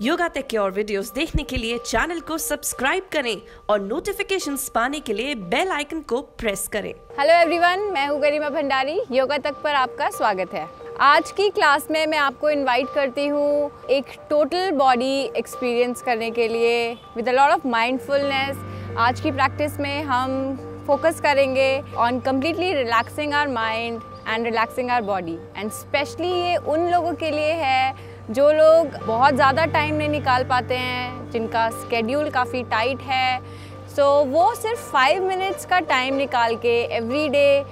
Yoga take के और videos देखने के लिए चैनल को सब्सक्राइब करें और नोटिफिकेशंस पाने के लिए बेल आइकन को प्रेस करें। हेलो एवरीवन मैं हूँ गरिमा भंडारी, योगा तक पर आपका स्वागत है। आज की क्लास में मैं आपको इनवाइट करती हूँ एक टोटल बॉडी एक्सपीरियंस करने के लिए with a lot of mindfulness आज की प्रैक्टिस में हम फोकस करेंगे on completely relaxing our mind and relaxing our body and specially ये उन लोगों के लिए है जो लोग बहुत ज़्यादा टाइम नहीं निकाल पाते हैं जिनका स्केड्यूल काफ़ी टाइट है सो so, वो सिर्फ़ फाइव मिनट्स का टाइम निकाल के एवरी डे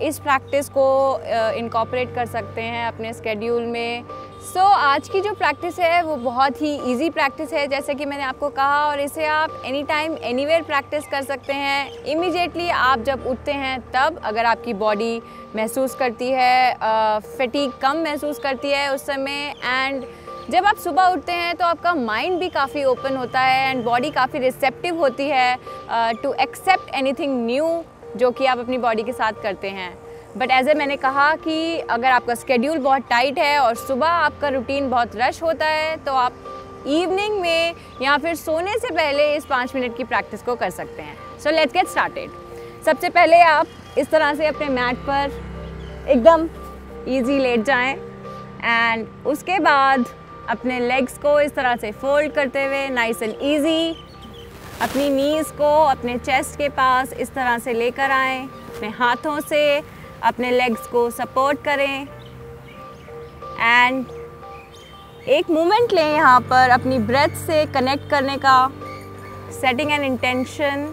इस प्रैक्टिस को इनकॉपरेट कर सकते हैं अपने स्केड्यूल में। सो so, आज की जो प्रैक्टिस है वो बहुत ही इजी प्रैक्टिस है जैसे कि मैंने आपको कहा और इसे आप एनी टाइम एनीवेयर प्रैक्टिस कर सकते हैं। इमीडिएटली आप जब उठते हैं तब अगर आपकी बॉडी महसूस करती है फटीक कम महसूस करती है उस समय एंड जब आप सुबह उठते हैं तो आपका माइंड भी काफ़ी ओपन होता है एंड बॉडी काफ़ी रिसेप्टिव होती है टू एक्सेप्ट एनीथिंग न्यू जो कि आप अपनी बॉडी के साथ करते हैं। बट एज ए मैंने कहा कि अगर आपका स्केड्यूल बहुत टाइट है और सुबह आपका रूटीन बहुत रश होता है तो आप इवनिंग में या फिर सोने से पहले इस पाँच मिनट की प्रैक्टिस को कर सकते हैं। सो लेट्स गेट स्टार्टेड सबसे पहले आप इस तरह से अपने मैट पर एकदम ईजी लेट जाएँ एंड उसके बाद अपने लेग्स को इस तरह से फोल्ड करते हुए नाइस एंड ईजी अपनी नीज़ को अपने चेस्ट के पास इस तरह से लेकर आएँ, अपने हाथों से, अपने लेग्स को सपोर्ट करें। एंड एक मोमेंट लें यहाँ पर अपनी ब्रेथ से कनेक्ट करने का setting an intention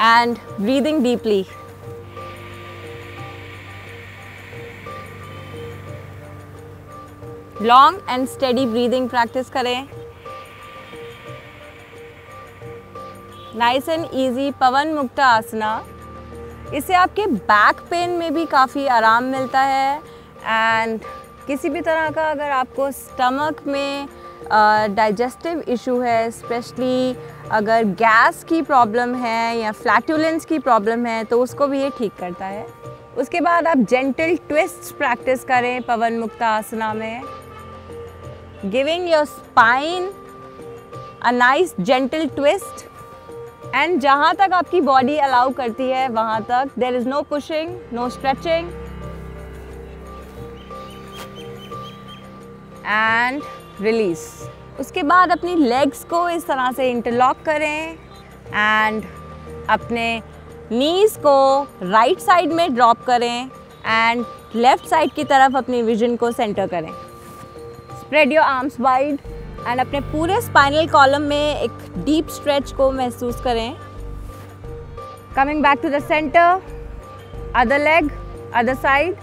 and breathing deeply long and steady breathing practice करें। Nice and easy pawan mukta asana. इससे आपके बैक पेन में भी काफ़ी आराम मिलता है। एंड किसी भी तरह का अगर आपको स्टमक में डाइजेस्टिव uh, इशू है स्पेशली अगर गैस की प्रॉब्लम है या फ्लैटुलेंस की प्रॉब्लम है तो उसको भी ये ठीक करता है। उसके बाद आप जेंटल ट्विस्ट प्रैक्टिस करें पवन मुक्ता आसना में। Giving your spine a nice gentle twist and जहाँ तक आपकी बॉडी अलाउ करती है, वहाँ तक there is no pushing no stretching and release उसके बाद अपनी लेग्स को इस तरह से इंटरलॉक करें एंड अपने नीज़ को राइट right साइड में ड्रॉप करें एंड लेफ़्ट साइड की तरफ़ अपनी विजन को सेंटर करें. Spread your arms wide and अपने पूरे स्पाइनल कॉलम में एक डीप स्ट्रेच को महसूस करें। Coming back to the centre other leg other side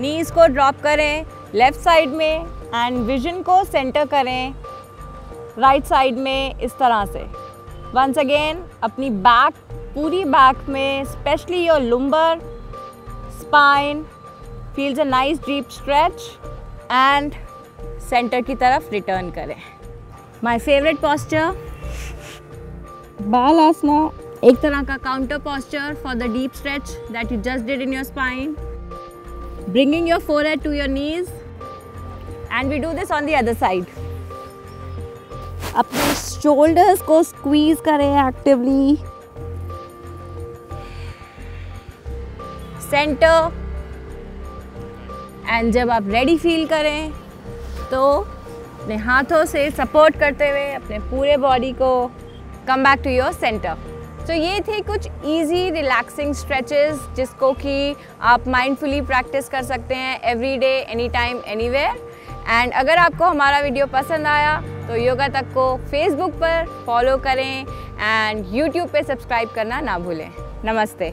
knees को ड्रॉप करें लेफ़्ट साइड में एंड विजन को सेंटर करें राइट right साइड में इस तरह से। वंस अगेन अपनी बैक पूरी बैक में specially your lumbar spine feels a nice deep stretch and centre की तरफ़ रिटर्न करें। माय फेवरेट पॉस्चर बाल आसना। एक तरह का counter posture for the deep stretch that you just did in your spine bringing your forehead to your knees and we do this on the other side अपने shoulders को squeeze करें actively centre and जब आप ready feel करें तो अपने हाथों से सपोर्ट करते हुए, अपने पूरे बॉडी को come back to your centre तो ये थे कुछ इजी रिलैक्सिंग स्ट्रेचेस जिसको कि आप माइंडफुली प्रैक्टिस कर सकते हैं every day any time anywhere and अगर आपको हमारा वीडियो पसंद आया तो योगा तक को फेसबुक पर फॉलो करें एंड यूट्यूब पे सब्सक्राइब करना ना भूलें. नमस्ते.